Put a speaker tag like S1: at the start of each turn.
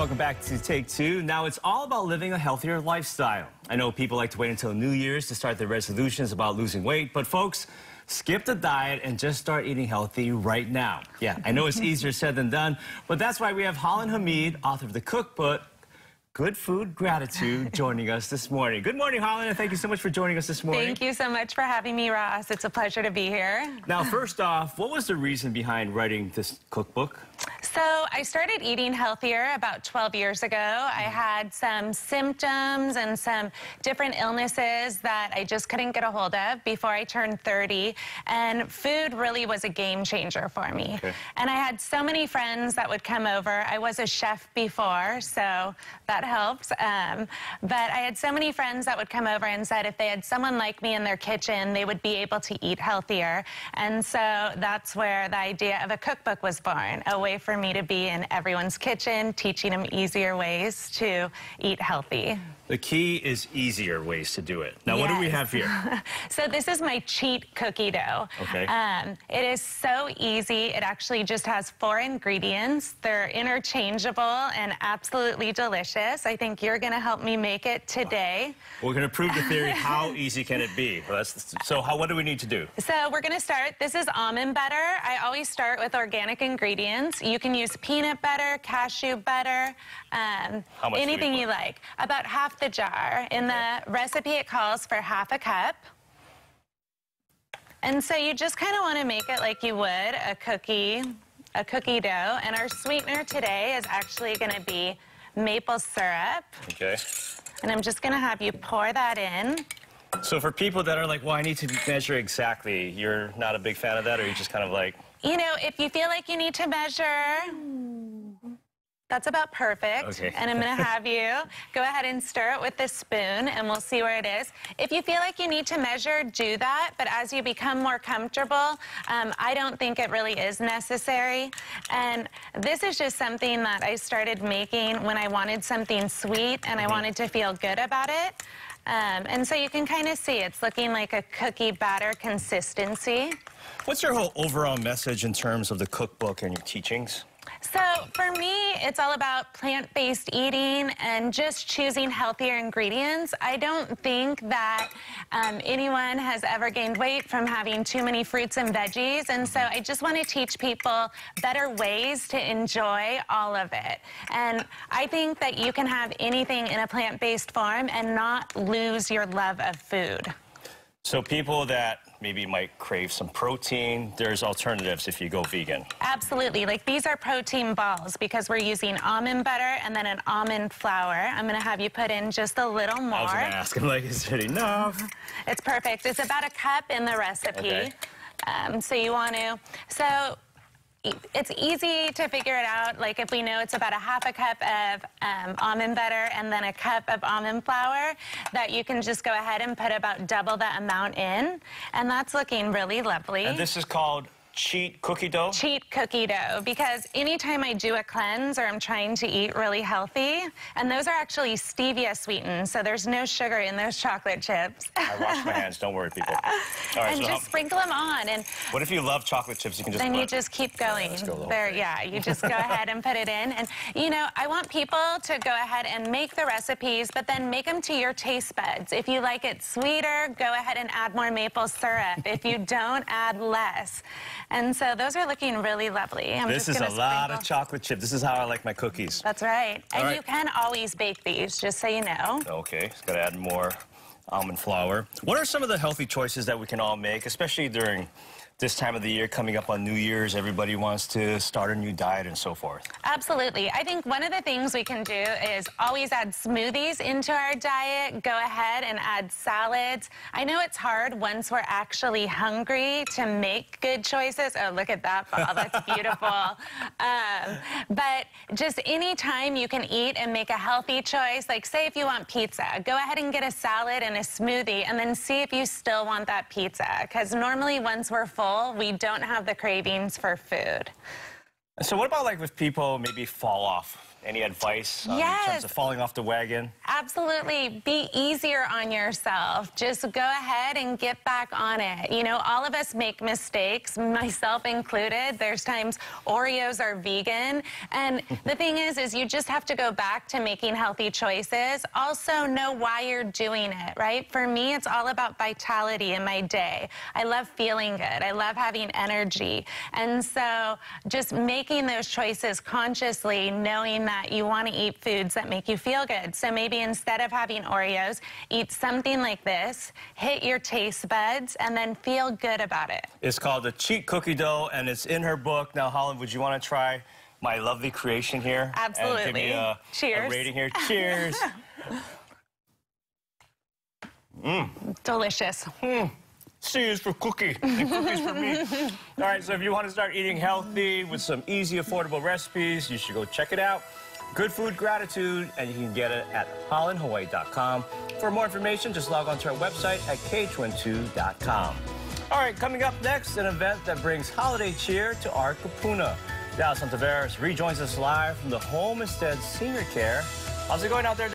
S1: Welcome back to Take Two. Now it's all about living a healthier lifestyle. I know people like to wait until New Year's to start their resolutions about losing weight, but folks, skip the diet and just start eating healthy right now. Yeah, I know it's easier said than done, but that's why we have Holland Hamid, author of the cookbook, Good Food Gratitude, joining us this morning. Good morning, Holland, and thank you so much for joining us this morning.
S2: Thank you so much for having me, Ross. It's a pleasure to be here.
S1: Now, first off, what was the reason behind writing this cookbook?
S2: So I started eating healthier about 12 years ago. I mm-hmm. had some symptoms and some different illnesses that I just couldn't get a hold of before I turned 30. And food really was a game changer for me. Okay. And I had so many friends that would come over. I was a chef before, so that helps. Um, but I had so many friends that would come over and said if they had someone like me in their kitchen, they would be able to eat healthier. And so that's where the idea of a cookbook was born, a way for me to be in everyone's kitchen, teaching them easier ways to eat healthy.
S1: The key is easier ways to do it. Now, yes. what do we have here?
S2: so this is my cheat cookie dough.
S1: Okay. Um,
S2: it is so easy. It actually just has four ingredients. They're interchangeable and absolutely delicious. I think you're going to help me make it today.
S1: We're going to prove the theory. How easy can it be? Well, so how, what do we need to do?
S2: So we're going to start. This is almond butter. I always start with organic ingredients. You can use peanut butter, cashew butter, um, anything you like. About half the jar. In the recipe, it calls for half a cup. And so you just kind of want to make it like you would a cookie, a cookie dough. And our sweetener today is actually going to be maple syrup.
S1: Okay.
S2: And I'm just going to have you pour that in.
S1: So for people that are like, well, I need to measure exactly, you're not a big fan of that, or you just kind of like...
S2: You know, if you feel like you need to measure, that's about perfect.
S1: Okay.
S2: And I'm going to have you go ahead and stir it with this spoon, and we'll see where it is. If you feel like you need to measure, do that. But as you become more comfortable, um, I don't think it really is necessary. And this is just something that I started making when I wanted something sweet and I mm-hmm. wanted to feel good about it. Um, and so you can kind of see it's looking like a cookie batter consistency.
S1: What's your whole overall message in terms of the cookbook and your teachings?
S2: So for me, it's all about plant-based eating and just choosing healthier ingredients. I don't think that um, anyone has ever gained weight from having too many fruits and veggies. And so I just want to teach people better ways to enjoy all of it. And I think that you can have anything in a plant-based form and not lose your love of food.
S1: So people that maybe might crave some protein, there's alternatives if you go vegan.
S2: Absolutely. Like these are protein balls because we're using almond butter and then an almond flour. I'm going to have you put in just a little more. I
S1: was going to ask. I'm like, is it enough?
S2: It's perfect. It's about a cup in the recipe.
S1: Okay.
S2: Um, so you want to, so it's easy to figure it out. Like if we know it's about a half a cup of um, almond butter and then a cup of almond flour, that you can just go ahead and put about double the amount in. And that's looking really lovely.
S1: And this is called cheat cookie dough?
S2: Cheat cookie dough because anytime I do a cleanse or I'm trying to eat really healthy, and those are actually stevia sweetened, so there's no sugar in those chocolate chips.
S1: I wash my hands, don't worry, people.
S2: All right, and so just sprinkle them on. And
S1: what if you love chocolate chips? You can just
S2: then you just keep going.
S1: Go
S2: there, yeah, you just go ahead and put it in. And you know, I want people to go ahead and make the recipes, but then make them to your taste buds. If you like it sweeter, go ahead and add more maple syrup. if you don't, add less. And so those are looking really lovely. I'm
S1: this is a lot of chocolate chip. This is how I like my cookies.
S2: That's right. All and right. you can always bake these, just so you know.
S1: Okay, just gotta add more almond flour. What are some of the healthy choices that we can all make, especially during this time of the year coming up on New Year's, everybody wants to start a new diet and so forth.
S2: Absolutely. I think one of the things we can do is always add smoothies into our diet. Go ahead and add salads. I know it's hard once we're actually hungry to make good choices. Oh, look at that ball. That's beautiful. um, but just any time you can eat and make a healthy choice, like say if you want pizza, go ahead and get a salad and a smoothie and then see if you still want that pizza. Because normally once we're full, we don't have the cravings for food.
S1: So what about like with people maybe fall off? Any advice um, in terms of falling off the wagon?
S2: Absolutely. Be easier on yourself. Just go ahead and get back on it. You know, all of us make mistakes, myself included. There's times Oreos are vegan. And the thing is, is you just have to go back to making healthy choices. Also know why you're doing it, right? For me, it's all about vitality in my day. I love feeling good. I love having energy. And so just making those choices consciously, knowing that you want to eat foods that make you feel good. So maybe instead of having Oreos, eat something like this, hit your taste buds, and then feel good about it.
S1: It's called the Cheat Cookie Dough, and it's in her book. Now, Holland, would you want to try my lovely creation here? And give
S2: Absolutely.
S1: me a, a
S2: Cheers.
S1: rating here. Cheers.
S2: Delicious. Mm.
S1: C is for cookie, and cookies for me. All right, so if you want to start eating healthy with some easy, affordable recipes, you should go check it out. Good Food Gratitude, and you can get it at hollandhaiis.com. For more information, just log on to our website at k22.com. All right, coming up next, an event that brings holiday cheer to our Kupuna. Dallas Santaveras rejoins us live from the Homestead Senior Care. How's it going out there?